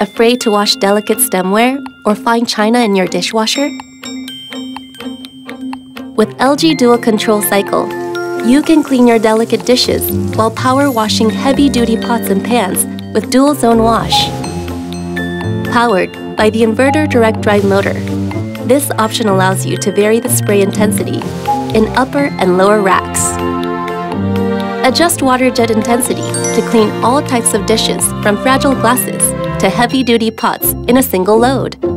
Afraid to wash delicate stemware or find china in your dishwasher? With LG Dual Control Cycle, you can clean your delicate dishes while power washing heavy-duty pots and pans with dual zone wash. Powered by the inverter direct drive motor, this option allows you to vary the spray intensity in upper and lower racks. Adjust water jet intensity to clean all types of dishes from fragile glasses to heavy-duty pots in a single load.